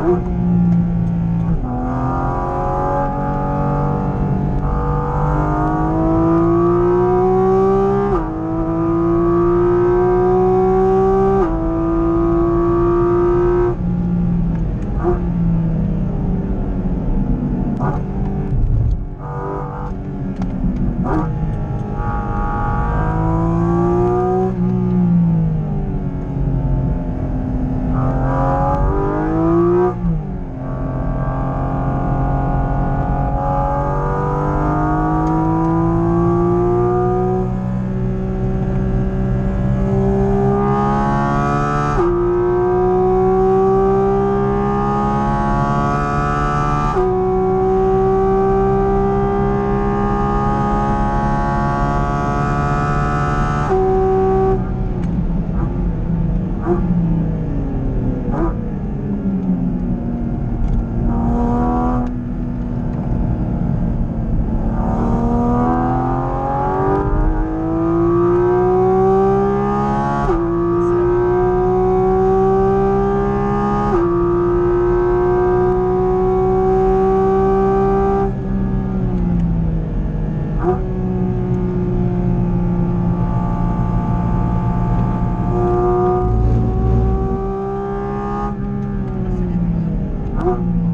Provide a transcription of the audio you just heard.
Huh? 嗯